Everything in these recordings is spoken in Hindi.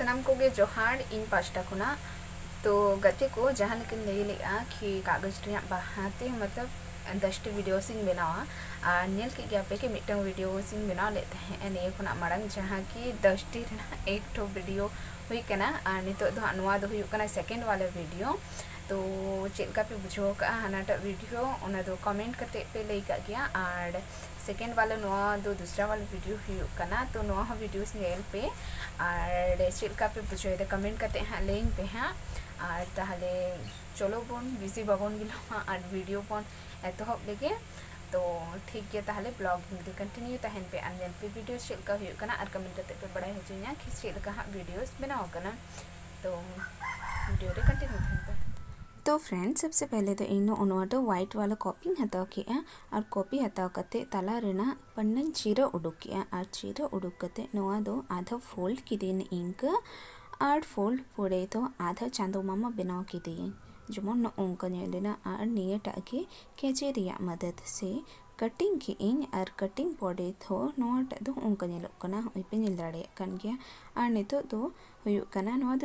सनाम को जोहार इन पास्टा खुना तो गति को जहाँ लेकिन लई लेगा कि कागज़ बहाते मतलब दस्ट वीडियो सिंह बनावा और नल के गया पे कि मिट्टन वीडियो सिंह बना लेते हैं निये खुना मारंग जहाँ की दस्टी एक ठो वीडियो हुई कना और नितो दो अनुवा दो हुई कना सेकंड वाला वीडियो तो चलका पे बुझो का हनाटा वीडियो दो कमेंट करते पे लई का गया और सेकेंड वाला दो दूसरा वाला वीडियो हुई कना तो नुआ वीडियो नेल पे और चलका पे बुझो कमेंट करते हैं लेन पे हाँ और ताहले चलो बन बिज़ी बाबन बिलोमा और वीडियो बन एतहब लेगे तो ठीक है ताहले ब्लॉग हिंदी कंटिन्यू तहन पे अनजन पे वीडियो चलका हुई कना और कमेंट करते पे बड़ा हो कि चलका वीडियोस बनाओ कना तो वीडियो रे कंटिन्यू तहन तो फ्रेंड सबसे पहले तो इन उनवाटो वाइट वाला कॉपी हत्या के और कॉपी हत्या तला पन्न चीर चीरा के और चीर उडुक कते, नोआ दो आधा फोल्ड किदेन इंक और फोल्ड पड़े तो आधा चांदो मामा बनाव किदेन जेमन ओंका और नियटा के केजे मदद से कटिंग की और कटिंग पड़े तो नोटा दो ओंका नेलोकना पे नेल दाड़े कान गया नितो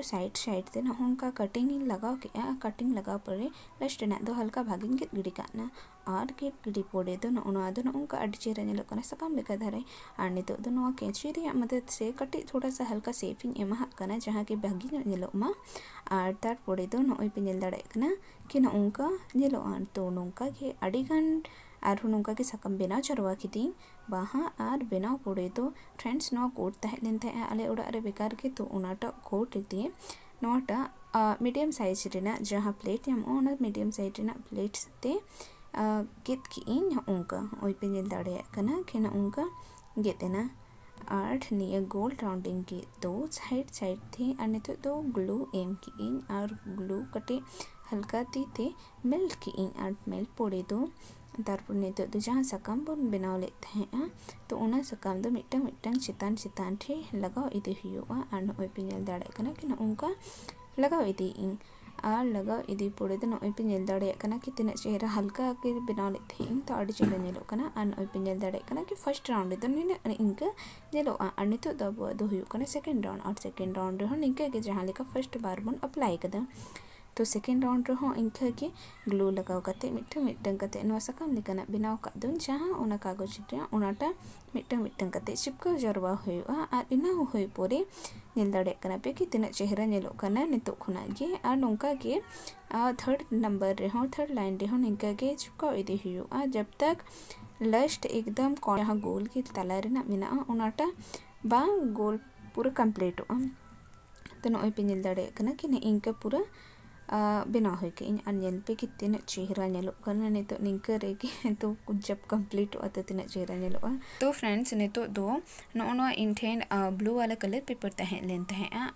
साइड साइड ते नौका कटिंग लगाव के कटिंग लगाव पड़े लास्ट हल्का भागी गेद गिड़ी काना और गेद गिड़ी पड़े दो नौका चेहरा और नितो कैची मदद से कटी थोड़ा सा हल्का सेफिंग एमा कना जहाँ के भागी तार पड़े दो नई पे नेल दाड़े कि नौका तो नौका के के की और बेनाव पड़े तो फ्रेंड्स नो कोट तहन आले उड़ा रे बेकार के तो उनाटा कोट दिए। नोटा मीडियम जहाँ प्लेट हम मीडियम साइज़ रेना प्लेट्स ते गेद की और निया गोल के और नित दो ग्लू एम की और ग्लू कटे। हल्का ती ते मेल्ट की और मेल्ट पड़े दो बन तो। तपर नित जहाँ सकाम बन बनावे तो सकाम दो मिट्टा चितान चितान ठीक लगा और नोपेल दाड़ा कि नौका लगा इदीन और लगा इदी पड़े तो नोपेल दाड़ा कि तीन चेहरा हल्का बनावे तो चेहरा नलोकना और नोपेल दाड़ा कि फ़र्स्ट राउंड इंका और नित सेकेंड राउंड और सेकेंड राउंड इंका फ़र्स्ट बार बन अप्लाई कदा ᱤᱱᱠᱟᱹ ᱜᱮ ᱜᱞᱩ ᱞᱟᱜᱟᱣ ᱠᱟᱛᱮ ᱢᱤᱫᱴᱟᱝ ᱢᱤᱫᱴᱟᱝ ᱠᱟᱛᱮ ᱱᱚᱣᱟ ᱥᱟᱠᱟᱢ ᱞᱮᱠᱟᱱᱟᱜ ᱵᱮᱱᱟᱣ ᱠᱟᱜ ᱫᱚᱧ ᱡᱟᱦᱟᱸ ᱚᱱᱟ ᱠᱟᱜᱚᱡᱽ ᱨᱮ ᱚᱱᱟᱴᱟ ᱢᱤᱫᱴᱟᱝ ᱢᱤᱫᱴᱟᱝ ᱠᱟᱛᱮ ᱪᱤᱯᱠᱟᱹᱣ ᱡᱟᱨᱣᱟ ᱦᱩᱭᱩᱜᱼᱟ ᱟᱨ ᱤᱱᱟᱹ ᱦᱩᱭ ᱯᱚᱨᱮ ᱧᱮᱞ ᱫᱟᱲᱮᱭᱟᱜ ᱠᱟᱱᱟ ᱯᱮ ᱠᱤ ᱛᱤᱱᱟᱹᱜ ᱪᱮᱦᱨᱟ ᱧᱮᱞᱚᱜ ᱠᱟᱱᱟ ᱱᱤᱛᱚᱜ ᱠᱷᱚᱱᱟᱜ ᱜᱮ ᱟᱨ ᱱᱚᱝᱠᱟ ᱜᱮ थर्ड नंबर रहो थर्ड लाइन रहो निका के चिपकाव इदी हुआ जब तक लास्ट एकदम जहाँ गोल के तला मेना उनाटा बांग गोल पूरा कंप्लीट तो नॉय पे नेल दाड़े कि इंका पूरा बना हुई के कि तीन चेहरा नित निंका रेगे तो जब कंप्लीट तो तीन चेहरा नेलोगा तो फ्रेंड्स नित दो नो इन ठेन ब्लू वाला कलर पेपर तहन लेन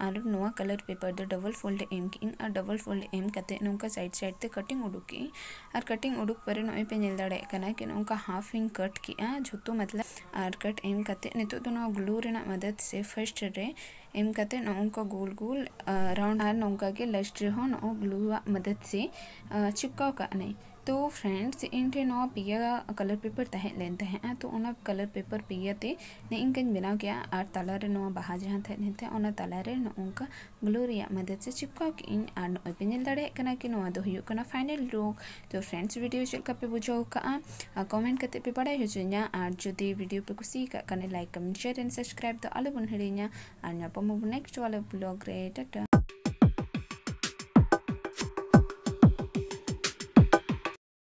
और नुआ कलर पेपर दो डबल फोल्ड एम की डबल फोल्ड एम करते नौका साइड साइड ते कटिंग उडुकी और कटिंग उडुक पर नॉय पे नेल दाड़े कना कि नौका हाफ़ इंग कट की झुतो मतलब और कट एम करते नित ग्लू मदद एम करते नौका गोल गोल राउंड और नौका के लास्ट हो हो ग्लू मदद से नहीं तो फ्रेंड्स इन ठे पिया कलर पेपर तहन तो उना कलर पेपर पिया ते ने इनकन बनाव के और तला रे नो बाहा जहाँ तहन थे। उना तला रे नोंका मदद से चिपकाव के पे नेल दाड़े कना कि नो दो हुयो कना फाइनल लुक तो फ्रेंड्स, वीडियो चल का पे बुझो कमेंट करते पे पड़ाई हो और जदि वीडियो पे कुसी का कने like, comment, share and subscribe तो आलो बन हड़िया और नेक्स्ट वाला ब्लॉग रे